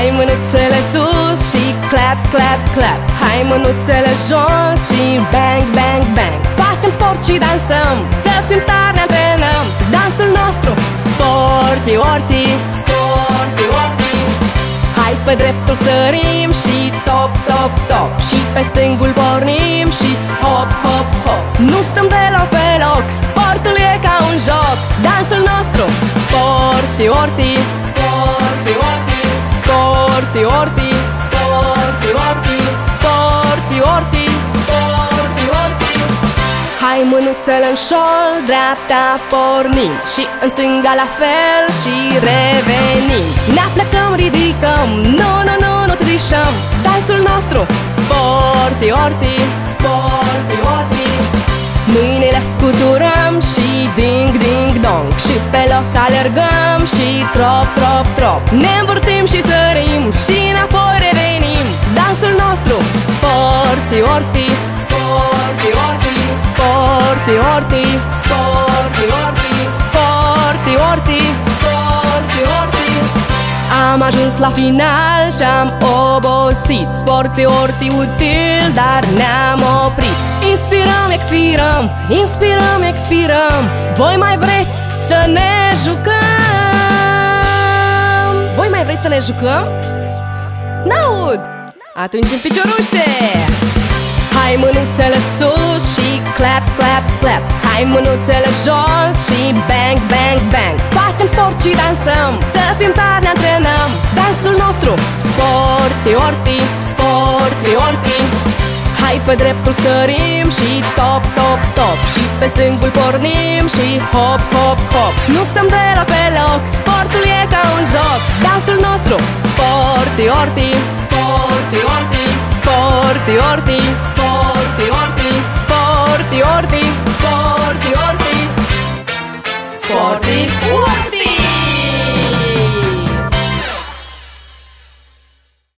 Hai mânuțele sus și clap, clap, clap. Hai mânuțele jos și bang, bang, bang. Facem sport și dansăm, să fim tari ne antrenăm. Dansul nostru, sporti, orti, sporti, orti. Hai pe dreptul sărim și top, top, top. Și pe stângul pornim și hop, hop, hop. Nu stăm deloc pe loc, sportul e ca un joc. Dansul nostru, sporti, orti, sporti, orti Sporti, orti, sporti, orti. Sporti, orti, sporti, orti. Hai mânuțele în șol, dreapta pornim. Și în stânga la fel și revenim. Ne aplecăm, ridicăm, nu, nu, nu, nu trișăm Dansul nostru, sporti, orti, sporti, orti. Mâinile scuturăm pe loc alergăm și trop, trop, trop. Ne învârtim și sărim și înapoi revenim. Dansul nostru, sporti, orti, sporti, orti. Sporti, orti, sporti, orti. Sporti, orti, sporti, orti. Am ajuns la final și-am obosit. Sporti, orti, util, dar ne-am oprit. Inspirăm, expirăm, inspirăm, expirăm. Voi mai vreți să ne jucăm? Voi mai vreți să ne jucăm? N-aud! Atunci în piciorușe! Hai mânuțele sus și clap, clap, clap Hai mânuțele jos și bang, bang, bang Facem sport și dansăm, să fim tari ne antrenăm Dansul nostru, sporti, orti, sporti, orti Hai pe dreptul sărim și top, top, top. Și pe stângul pornim și hop, hop, hop. Nu stăm de la pe loc, sportul e ca un joc. Dansul nostru, sporti, orti, sporti, orti Sporti, orti,